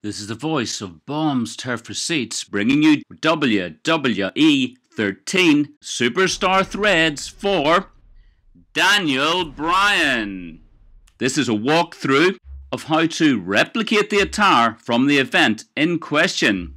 This is the voice of Bombs Turf Receipts bringing you WWE 13 Superstar Threads for Daniel Bryan. This is a walkthrough of how to replicate the attire from the event in question.